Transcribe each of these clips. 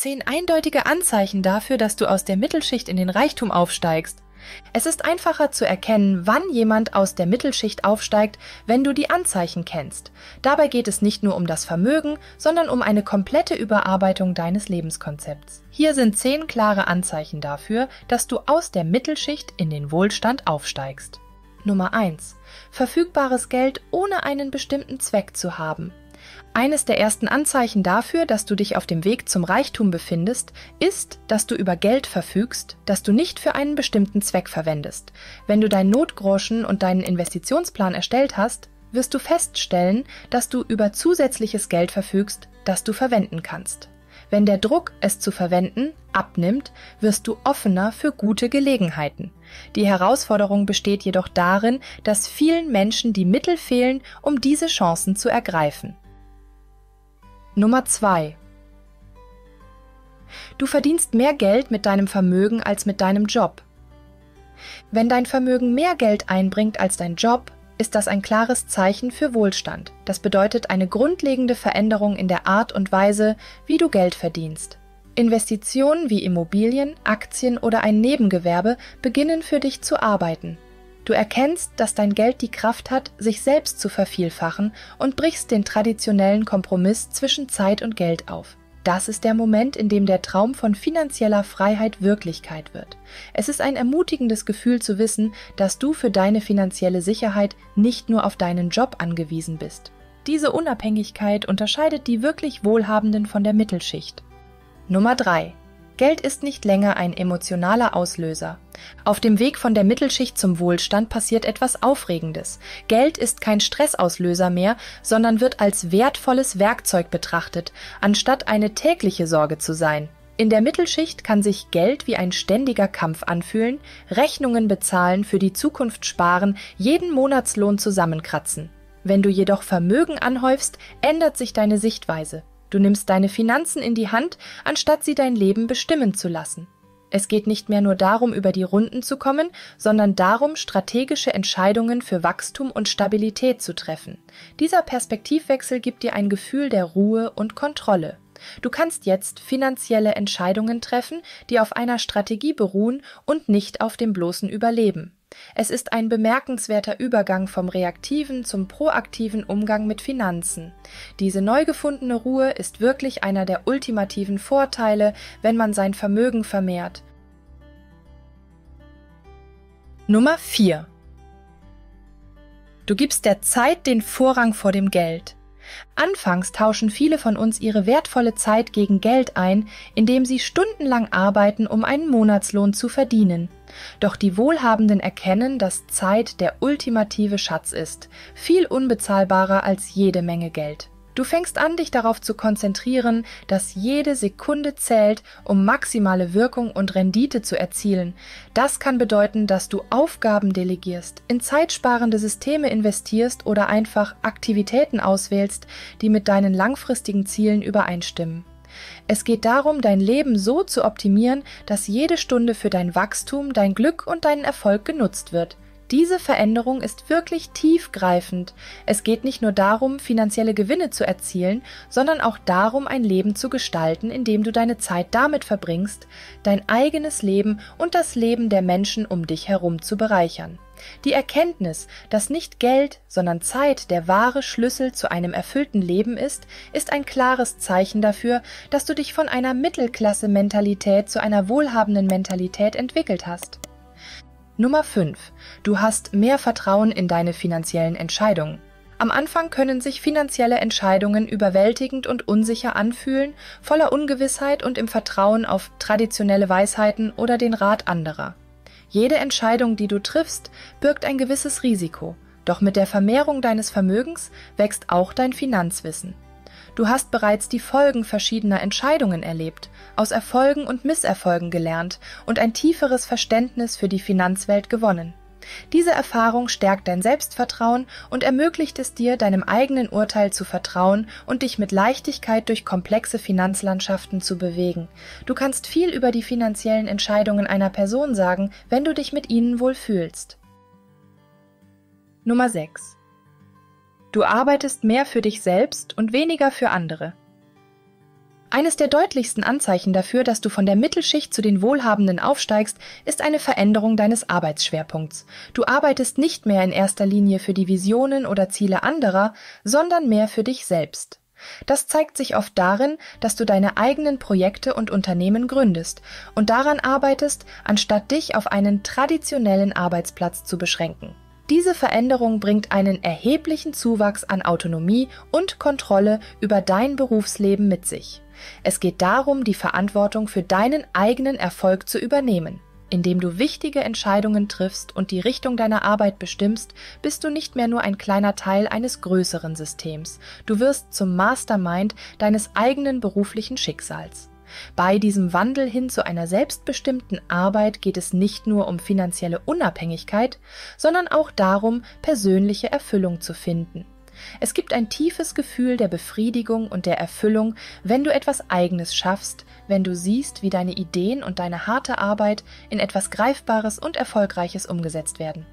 Zehn eindeutige Anzeichen dafür, dass du aus der Mittelschicht in den Reichtum aufsteigst. Es ist einfacher zu erkennen, wann jemand aus der Mittelschicht aufsteigt, wenn du die Anzeichen kennst. Dabei geht es nicht nur um das Vermögen, sondern um eine komplette Überarbeitung deines Lebenskonzepts. Hier sind zehn klare Anzeichen dafür, dass du aus der Mittelschicht in den Wohlstand aufsteigst. Nummer 1. Verfügbares Geld ohne einen bestimmten Zweck zu haben. Eines der ersten Anzeichen dafür, dass du dich auf dem Weg zum Reichtum befindest, ist, dass du über Geld verfügst, das du nicht für einen bestimmten Zweck verwendest. Wenn du deinen Notgroschen und deinen Investitionsplan erstellt hast, wirst du feststellen, dass du über zusätzliches Geld verfügst, das du verwenden kannst. Wenn der Druck, es zu verwenden, abnimmt, wirst du offener für gute Gelegenheiten. Die Herausforderung besteht jedoch darin, dass vielen Menschen die Mittel fehlen, um diese Chancen zu ergreifen. Nummer 2. Du verdienst mehr Geld mit deinem Vermögen als mit deinem Job. Wenn dein Vermögen mehr Geld einbringt als dein Job, ist das ein klares Zeichen für Wohlstand. Das bedeutet eine grundlegende Veränderung in der Art und Weise, wie du Geld verdienst. Investitionen wie Immobilien, Aktien oder ein Nebengewerbe beginnen für dich zu arbeiten. Du erkennst, dass dein Geld die Kraft hat, sich selbst zu vervielfachen und brichst den traditionellen Kompromiss zwischen Zeit und Geld auf. Das ist der Moment, in dem der Traum von finanzieller Freiheit Wirklichkeit wird. Es ist ein ermutigendes Gefühl zu wissen, dass du für deine finanzielle Sicherheit nicht nur auf deinen Job angewiesen bist. Diese Unabhängigkeit unterscheidet die wirklich Wohlhabenden von der Mittelschicht. Nummer 3. Geld ist nicht länger ein emotionaler Auslöser. Auf dem Weg von der Mittelschicht zum Wohlstand passiert etwas Aufregendes. Geld ist kein Stressauslöser mehr, sondern wird als wertvolles Werkzeug betrachtet, anstatt eine tägliche Sorge zu sein. In der Mittelschicht kann sich Geld wie ein ständiger Kampf anfühlen, Rechnungen bezahlen, für die Zukunft sparen, jeden Monatslohn zusammenkratzen. Wenn du jedoch Vermögen anhäufst, ändert sich deine Sichtweise. Du nimmst deine Finanzen in die Hand, anstatt sie dein Leben bestimmen zu lassen. Es geht nicht mehr nur darum, über die Runden zu kommen, sondern darum, strategische Entscheidungen für Wachstum und Stabilität zu treffen. Dieser Perspektivwechsel gibt dir ein Gefühl der Ruhe und Kontrolle. Du kannst jetzt finanzielle Entscheidungen treffen, die auf einer Strategie beruhen und nicht auf dem bloßen Überleben. Es ist ein bemerkenswerter Übergang vom reaktiven zum proaktiven Umgang mit Finanzen. Diese neu gefundene Ruhe ist wirklich einer der ultimativen Vorteile, wenn man sein Vermögen vermehrt. Nummer 4 Du gibst der Zeit den Vorrang vor dem Geld. Anfangs tauschen viele von uns ihre wertvolle Zeit gegen Geld ein, indem sie stundenlang arbeiten, um einen Monatslohn zu verdienen. Doch die Wohlhabenden erkennen, dass Zeit der ultimative Schatz ist, viel unbezahlbarer als jede Menge Geld. Du fängst an, dich darauf zu konzentrieren, dass jede Sekunde zählt, um maximale Wirkung und Rendite zu erzielen. Das kann bedeuten, dass du Aufgaben delegierst, in zeitsparende Systeme investierst oder einfach Aktivitäten auswählst, die mit deinen langfristigen Zielen übereinstimmen. Es geht darum, dein Leben so zu optimieren, dass jede Stunde für dein Wachstum, dein Glück und deinen Erfolg genutzt wird. Diese Veränderung ist wirklich tiefgreifend. Es geht nicht nur darum, finanzielle Gewinne zu erzielen, sondern auch darum, ein Leben zu gestalten, in dem du deine Zeit damit verbringst, dein eigenes Leben und das Leben der Menschen um dich herum zu bereichern. Die Erkenntnis, dass nicht Geld, sondern Zeit der wahre Schlüssel zu einem erfüllten Leben ist, ist ein klares Zeichen dafür, dass du dich von einer Mittelklasse-Mentalität zu einer wohlhabenden Mentalität entwickelt hast. Nummer 5. Du hast mehr Vertrauen in deine finanziellen Entscheidungen. Am Anfang können sich finanzielle Entscheidungen überwältigend und unsicher anfühlen, voller Ungewissheit und im Vertrauen auf traditionelle Weisheiten oder den Rat anderer. Jede Entscheidung, die du triffst, birgt ein gewisses Risiko, doch mit der Vermehrung deines Vermögens wächst auch dein Finanzwissen. Du hast bereits die Folgen verschiedener Entscheidungen erlebt, aus Erfolgen und Misserfolgen gelernt und ein tieferes Verständnis für die Finanzwelt gewonnen. Diese Erfahrung stärkt dein Selbstvertrauen und ermöglicht es dir, deinem eigenen Urteil zu vertrauen und dich mit Leichtigkeit durch komplexe Finanzlandschaften zu bewegen. Du kannst viel über die finanziellen Entscheidungen einer Person sagen, wenn du dich mit ihnen wohl fühlst. Nummer 6 Du arbeitest mehr für dich selbst und weniger für andere. Eines der deutlichsten Anzeichen dafür, dass du von der Mittelschicht zu den Wohlhabenden aufsteigst, ist eine Veränderung deines Arbeitsschwerpunkts. Du arbeitest nicht mehr in erster Linie für die Visionen oder Ziele anderer, sondern mehr für dich selbst. Das zeigt sich oft darin, dass du deine eigenen Projekte und Unternehmen gründest und daran arbeitest, anstatt dich auf einen traditionellen Arbeitsplatz zu beschränken. Diese Veränderung bringt einen erheblichen Zuwachs an Autonomie und Kontrolle über dein Berufsleben mit sich. Es geht darum, die Verantwortung für deinen eigenen Erfolg zu übernehmen. Indem du wichtige Entscheidungen triffst und die Richtung deiner Arbeit bestimmst, bist du nicht mehr nur ein kleiner Teil eines größeren Systems. Du wirst zum Mastermind deines eigenen beruflichen Schicksals. Bei diesem Wandel hin zu einer selbstbestimmten Arbeit geht es nicht nur um finanzielle Unabhängigkeit, sondern auch darum, persönliche Erfüllung zu finden. Es gibt ein tiefes Gefühl der Befriedigung und der Erfüllung, wenn du etwas Eigenes schaffst, wenn du siehst, wie deine Ideen und deine harte Arbeit in etwas Greifbares und Erfolgreiches umgesetzt werden.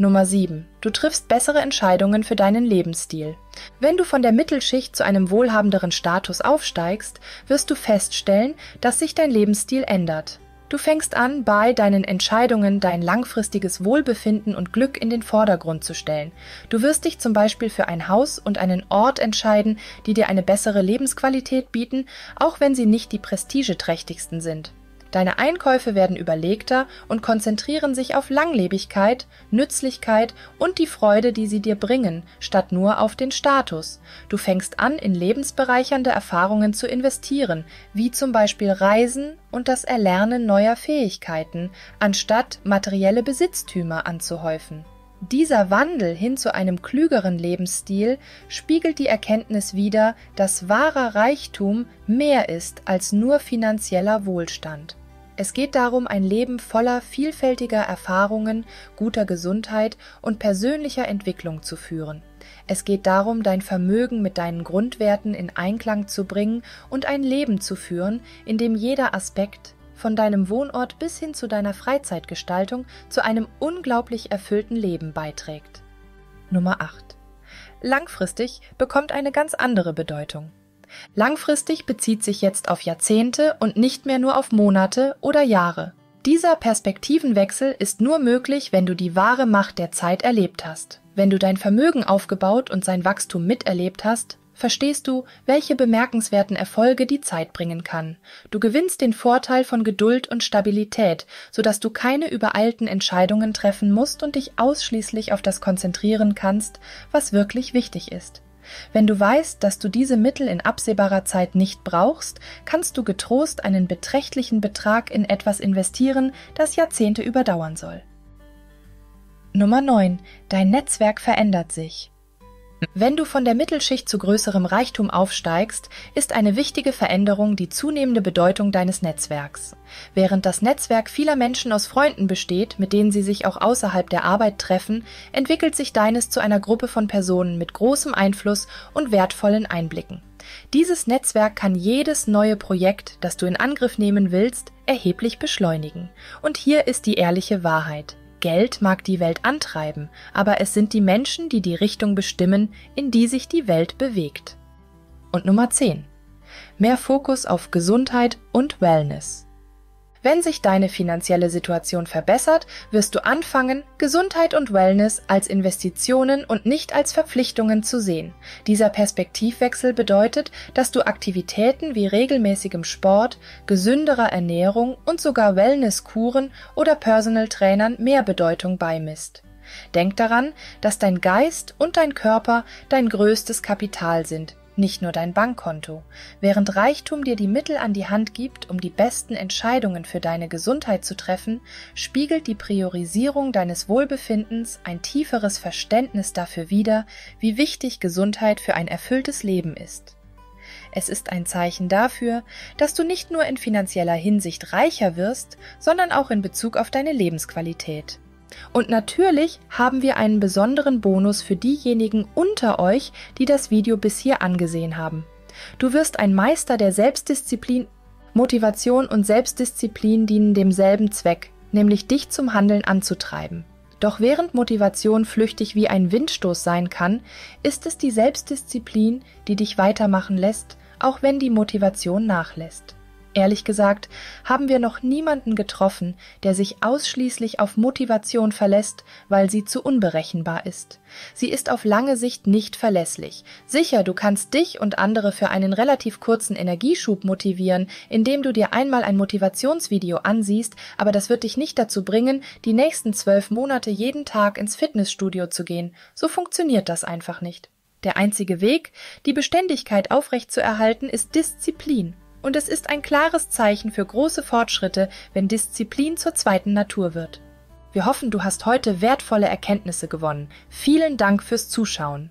Nummer 7. Du triffst bessere Entscheidungen für deinen Lebensstil. Wenn du von der Mittelschicht zu einem wohlhabenderen Status aufsteigst, wirst du feststellen, dass sich dein Lebensstil ändert. Du fängst an, bei deinen Entscheidungen dein langfristiges Wohlbefinden und Glück in den Vordergrund zu stellen. Du wirst dich zum Beispiel für ein Haus und einen Ort entscheiden, die dir eine bessere Lebensqualität bieten, auch wenn sie nicht die prestigeträchtigsten sind. Deine Einkäufe werden überlegter und konzentrieren sich auf Langlebigkeit, Nützlichkeit und die Freude, die sie dir bringen, statt nur auf den Status. Du fängst an, in lebensbereichernde Erfahrungen zu investieren, wie zum Beispiel Reisen und das Erlernen neuer Fähigkeiten, anstatt materielle Besitztümer anzuhäufen. Dieser Wandel hin zu einem klügeren Lebensstil spiegelt die Erkenntnis wider, dass wahrer Reichtum mehr ist als nur finanzieller Wohlstand. Es geht darum, ein Leben voller vielfältiger Erfahrungen, guter Gesundheit und persönlicher Entwicklung zu führen. Es geht darum, dein Vermögen mit deinen Grundwerten in Einklang zu bringen und ein Leben zu führen, in dem jeder Aspekt, von deinem Wohnort bis hin zu deiner Freizeitgestaltung, zu einem unglaublich erfüllten Leben beiträgt. Nummer 8. Langfristig bekommt eine ganz andere Bedeutung. Langfristig bezieht sich jetzt auf Jahrzehnte und nicht mehr nur auf Monate oder Jahre. Dieser Perspektivenwechsel ist nur möglich, wenn du die wahre Macht der Zeit erlebt hast. Wenn du dein Vermögen aufgebaut und sein Wachstum miterlebt hast, verstehst du, welche bemerkenswerten Erfolge die Zeit bringen kann. Du gewinnst den Vorteil von Geduld und Stabilität, sodass du keine übereilten Entscheidungen treffen musst und dich ausschließlich auf das konzentrieren kannst, was wirklich wichtig ist. Wenn du weißt, dass du diese Mittel in absehbarer Zeit nicht brauchst, kannst du getrost einen beträchtlichen Betrag in etwas investieren, das Jahrzehnte überdauern soll. Nummer 9. Dein Netzwerk verändert sich. Wenn du von der Mittelschicht zu größerem Reichtum aufsteigst, ist eine wichtige Veränderung die zunehmende Bedeutung deines Netzwerks. Während das Netzwerk vieler Menschen aus Freunden besteht, mit denen sie sich auch außerhalb der Arbeit treffen, entwickelt sich deines zu einer Gruppe von Personen mit großem Einfluss und wertvollen Einblicken. Dieses Netzwerk kann jedes neue Projekt, das du in Angriff nehmen willst, erheblich beschleunigen. Und hier ist die ehrliche Wahrheit. Geld mag die Welt antreiben, aber es sind die Menschen, die die Richtung bestimmen, in die sich die Welt bewegt. Und Nummer 10. Mehr Fokus auf Gesundheit und Wellness. Wenn sich deine finanzielle Situation verbessert, wirst du anfangen, Gesundheit und Wellness als Investitionen und nicht als Verpflichtungen zu sehen. Dieser Perspektivwechsel bedeutet, dass du Aktivitäten wie regelmäßigem Sport, gesünderer Ernährung und sogar Wellnesskuren oder Personal Trainern mehr Bedeutung beimisst. Denk daran, dass dein Geist und dein Körper dein größtes Kapital sind, nicht nur dein Bankkonto. Während Reichtum dir die Mittel an die Hand gibt, um die besten Entscheidungen für deine Gesundheit zu treffen, spiegelt die Priorisierung deines Wohlbefindens ein tieferes Verständnis dafür wider, wie wichtig Gesundheit für ein erfülltes Leben ist. Es ist ein Zeichen dafür, dass du nicht nur in finanzieller Hinsicht reicher wirst, sondern auch in Bezug auf deine Lebensqualität. Und natürlich haben wir einen besonderen Bonus für diejenigen unter euch, die das Video bis hier angesehen haben. Du wirst ein Meister der Selbstdisziplin. Motivation und Selbstdisziplin dienen demselben Zweck, nämlich dich zum Handeln anzutreiben. Doch während Motivation flüchtig wie ein Windstoß sein kann, ist es die Selbstdisziplin, die dich weitermachen lässt, auch wenn die Motivation nachlässt. Ehrlich gesagt, haben wir noch niemanden getroffen, der sich ausschließlich auf Motivation verlässt, weil sie zu unberechenbar ist. Sie ist auf lange Sicht nicht verlässlich. Sicher, du kannst dich und andere für einen relativ kurzen Energieschub motivieren, indem du dir einmal ein Motivationsvideo ansiehst, aber das wird dich nicht dazu bringen, die nächsten zwölf Monate jeden Tag ins Fitnessstudio zu gehen. So funktioniert das einfach nicht. Der einzige Weg, die Beständigkeit aufrechtzuerhalten, ist Disziplin. Und es ist ein klares Zeichen für große Fortschritte, wenn Disziplin zur zweiten Natur wird. Wir hoffen, du hast heute wertvolle Erkenntnisse gewonnen. Vielen Dank fürs Zuschauen.